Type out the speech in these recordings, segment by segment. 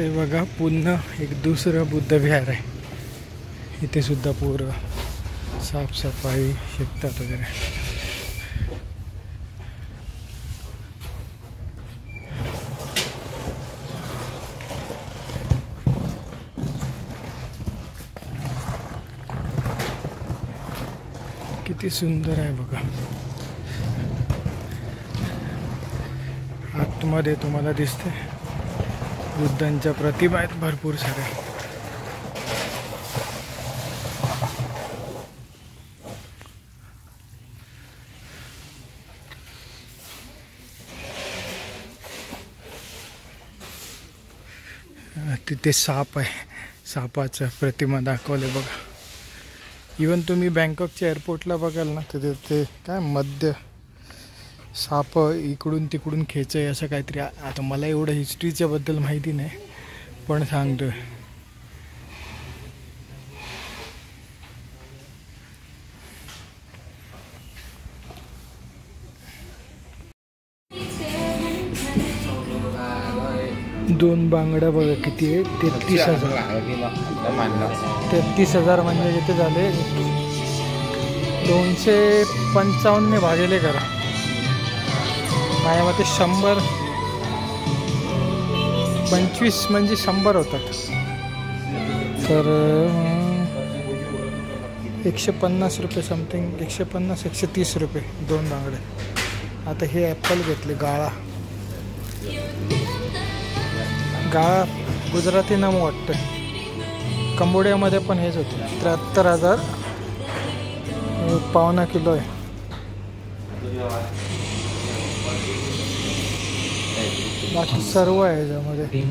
ते बघा पुन्हा एक दुसरं बुद्ध विहार आहे. इथे सुद्धा पोरं साफसफाई शिकतात वगैरे. किती सुंदर आहे बघा. आतमध्ये तुम्हाला दिसते बुद्धांच्या प्रतिमा आहेत भरपूर साऱ्या तिथे साप आहे. सापाचं प्रतिमा दाखवले बघा. इवन तुम्ही बँकॉकच्या एअरपोर्टला बघाल ना तर ते काय मध्य साप इकडून तिकडून खेचय असं काहीतरी आता मला एवढं हिस्ट्रीच्या बद्दल माहिती नाही पण सांगतोय दोन बांगड्या बघा किती आहे तेहतीस हजार. तेहतीस हजार म्हणजे किती झाले दोनशे पंचावन्नने भागेले करा. माझ्या मते शंभर पंचवीस म्हणजे शंभर होतात. तर एकशे पन्नास रुपये समथिंग एकशे पन्नास एकशे तीस रुपये दोन बांगडे. आता हे ॲपल घेतले गाळा. गाळा गुजराती नाम वाटतं कंबोडियामध्ये पण हेच होते. त्र्याहत्तर हजार पावणा किलो आहे. बाकी सर्व आहे याच्यामध्ये.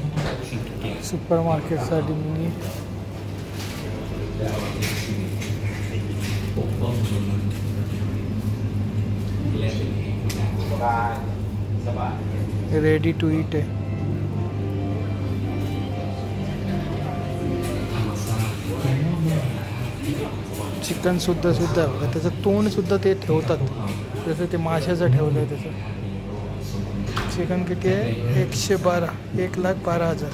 सुपर मार्केटसाठी मी रेडी टू इट आहे. चिकन सुद्धा सुद्धा त्याचं तोंड सुद्धा ते ठेवतात. जसं ते माशाचं ठेवलं आहे त्याचं चिकन किती आहे? एकशे बारा. एक लाख बारा हजार.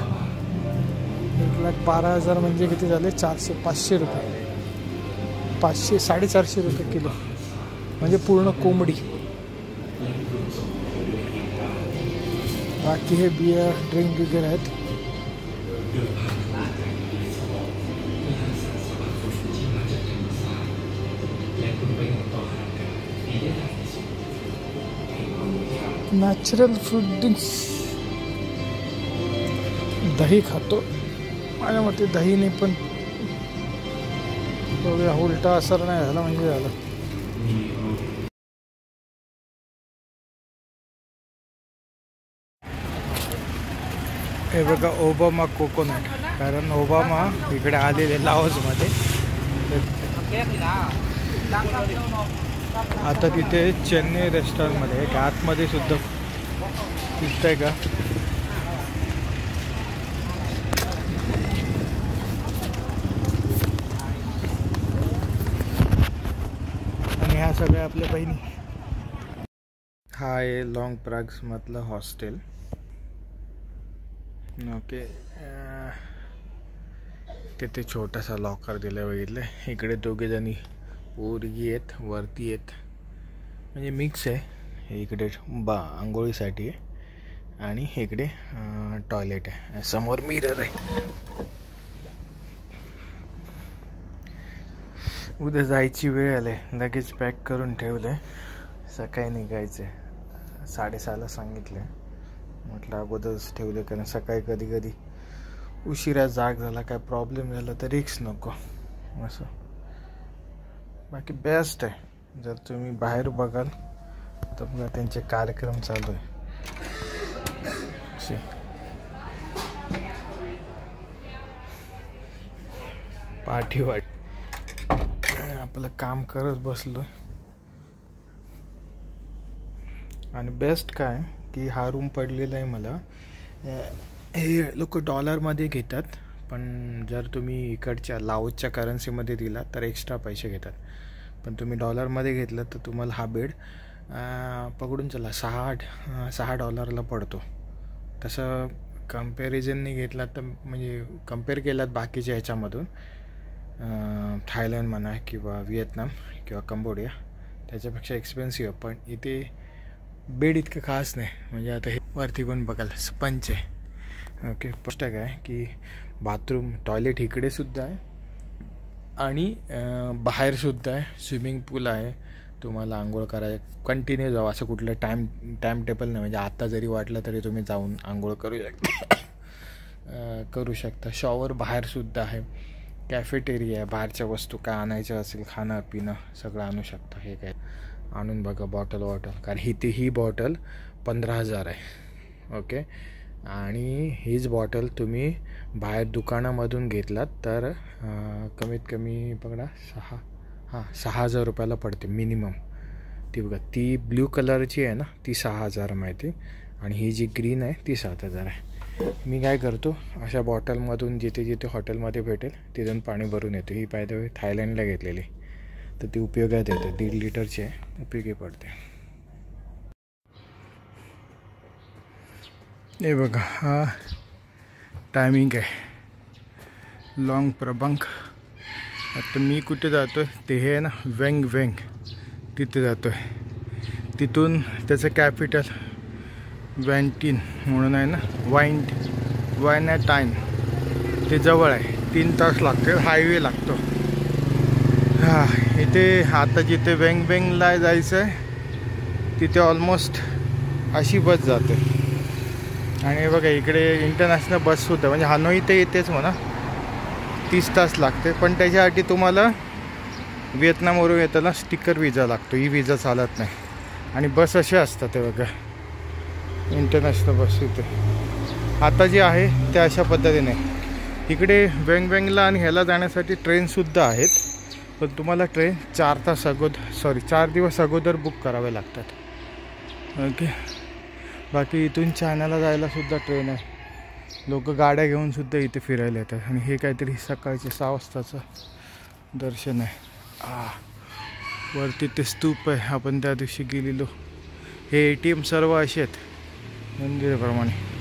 एक लाख बारा हजार म्हणजे किती झाले? चारशे पाचशे रुपये. पाचशे साडेचारशे रुपये किलो. म्हणजे पूर्ण कोंबडी. बाकी हे बिया ड्रिंक वगैरे आहेत. नॅचरल फ्रूट ड्रिंक्स दही खातो. माझ्या मते दहीने पण बघूया उलटा असर नाही झाला म्हणजे झालं. हे बघा ओबामा कोकोनट. कारण ओबामा इकडे आलेले लाओसमध्ये आता तिथे चेन्नई रेस्टॉरंटमध्ये एक आतमध्ये सुद्धा दिसतंय का? आणि ह्या सगळ्या आपल्या बहिणी. हा आहे लॉंग प्राग्समधलं हॉस्टेल. ओके. तिथे छोटासा लॉकर दिला बघितलं इकडे दोघे जणी पोरगी आहेत वरती आहेत. म्हणजे मिक्स आहे. इकडे बा आंघोळीसाठी आहे. आणि इकडे टॉयलेट आहे. समोर मिरर आहे. उद्या जायची वेळ आली लगेच पॅक करून ठेवलं आहे सकाळी निघायचं आहे साडेसहाला सांगितलं म्हटलं अगोदरच ठेवलं कारण सकाळी कधी कधी उशिरा जाग झाला काय प्रॉब्लेम झाला तर रिक्स नको. असं. बाकी बेस्ट आहे. जर तुम्ही बाहेर बघाल तर बघा त्यांचे कार्यक्रम चालू आहे. पाठीवाट आपलं काम करत बसलो. आणि बेस्ट काय की हा रूम पडलेला आहे मला. हे लोक डॉलरमध्ये घेतात. पण जर तुम्ही इकडच्या लाओसच्या करन्सीमध्ये दिला तर एक्स्ट्रा पैसे घेतात. पण तुम्ही डॉलरमध्ये घेतलं तर तुम्हाला हा बेड पकडून चला सहा आठ सहा डॉलरला पडतो. तसं कम्पॅरिझनने घेतला तर म्हणजे कंपेअर केलात बाकीच्या ह्याच्यामधून थायलंड म्हणा किंवा व्हिएतनाम किंवा कंबोडिया त्याच्यापेक्षा एक्सपेन्सिव्ह पण इथे बेड इतकं खास नाही. म्हणजे आता हे वरती पण बघाल? स्पंच आहे. ओके पोस्ट काय? की बाथरूम टॉयलेट इकडेसुद्धा आहे. आणि बाहेरसुद्धा आहे. स्विमिंग पूल आहे. तुम्हाला आंघोळ करायला कंटिन्यू जाऊ असं कुठलं टाईम टाईम टेबल नाही. म्हणजे आत्ता जरी वाटलं तरी तुम्ही जाऊन आंघोळ करू शकता. करू शकता. शॉवर बाहेरसुद्धा आहे. कॅफेटेरिया आहे. बाहेरच्या वस्तू काय आणायच्या असेल खाणं पिणं सगळं आणू शकता. हे काय? आणून बघा बॉटल वॉटल कारण ही ती ही बॉटल पंधरा हजार आहे. ओके आणि हीच बॉटल तुम्ही बाहेर दुकानामधून घेतलात तर कमीत कमी बघा सहा हां सहा हजार रुपयाला पडते मिनिमम. ती बघा ती ब्ल्यू कलरची आहे ना ती सहा हजार माहिती आणि ही जी ग्रीन आहे ती सात हजार आहे. मी काय करतो अशा बॉटलमधून जिथे जिथे हॉटेलमध्ये भेटेल तिथून पाणी भरून येतो. ही पाहिजे थायलंडला घेतलेली. तर ती उपयोगात येते. दीड लिटरची आहे उपयोगी पडते. हे बघा हा टायमिंग आहे. लाँग प्रबंक आता मी कुठे जातो आहे ते हे आहे ना वेंग वेंग तिथे जातो आहे तिथून त्याचं कॅपिटल वॅन्टीन म्हणून आहे ना वाईन वायनॅटाईन ते जवळ आहे. तीन तास लागते हायवे लागतो. हां इथे आता जिथे वेंग वेंगला जायचं आहे तिथे ऑलमोस्ट अशी बस जाते. आणि बघा इकडे इंटरनॅशनल बससुद्धा म्हणजे हानोई ते येतेच म्हणा. तीस तास लागते पण त्याच्यासाठी तुम्हाला व्हिएतनामवरून येताना स्टिकर विजा लागतो. ही विजा चालत नाही. आणि बस अशा असतात ते बघा. इंटरनॅशनल बस इथे. आता जे आहे ते अशा पद्धतीने. इकडे वेंगवेंगला आणि ह्याला जाण्यासाठी ट्रेनसुद्धा आहेत. पण तुम्हाला ट्रेन चार तास अगोदर सॉरी चार दिवस अगोदर बुक करावे लागतात. ओके बाकी इथून चायनाला जायला सुद्धा ट्रेन आहे. लोक गाड्या घेऊन सुद्धा इथे फिरायला येतात. आणि हे काहीतरी सकाळचे सहा वाजताचं दर्शन आहे. आ वरती ते स्तूप आहे. आपण त्या दिवशी गेलेलो. हे ए टी एम सर्व असे आहेत. मंदिराप्रमाणे.